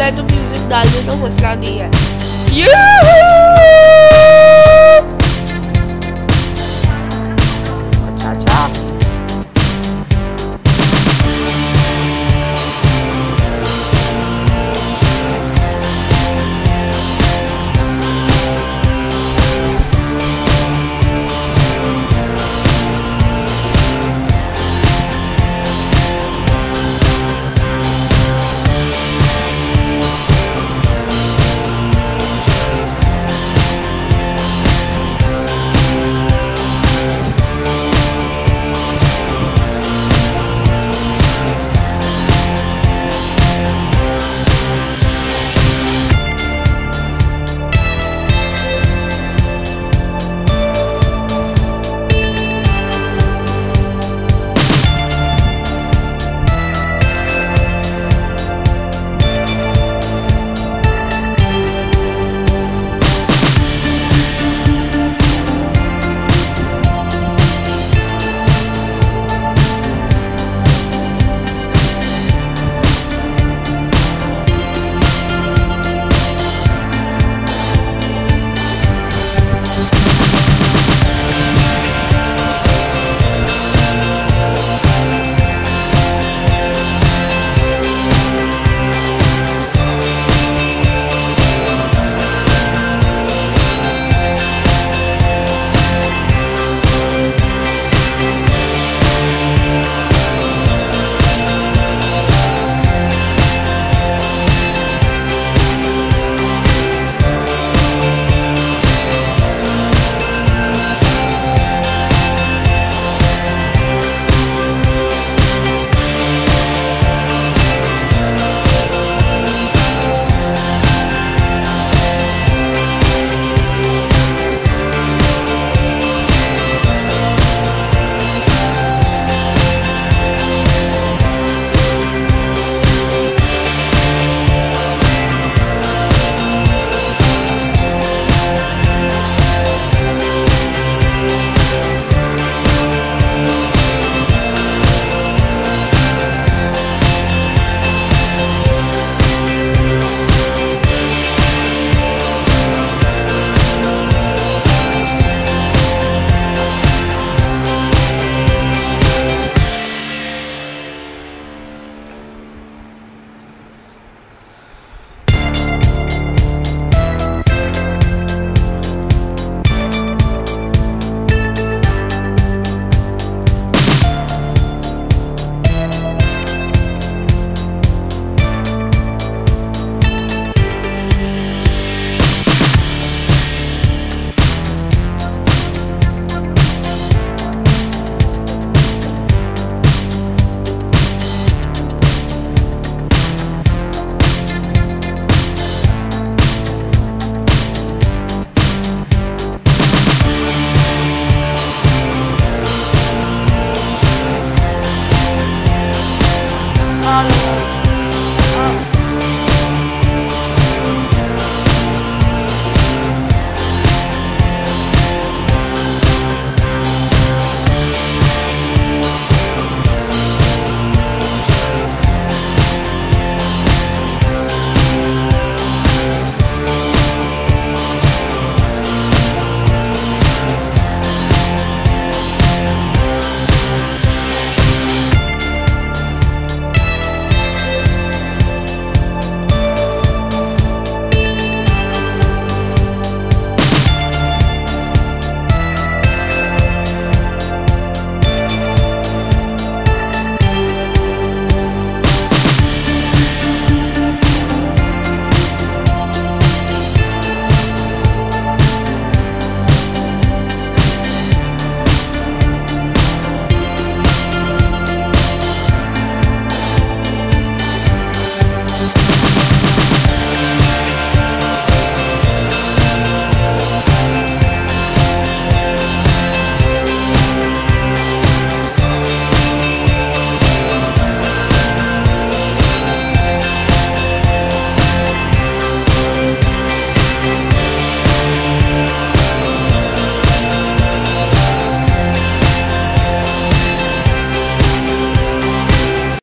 है तो म्यूज़िक डाल देना मसला नहीं है। all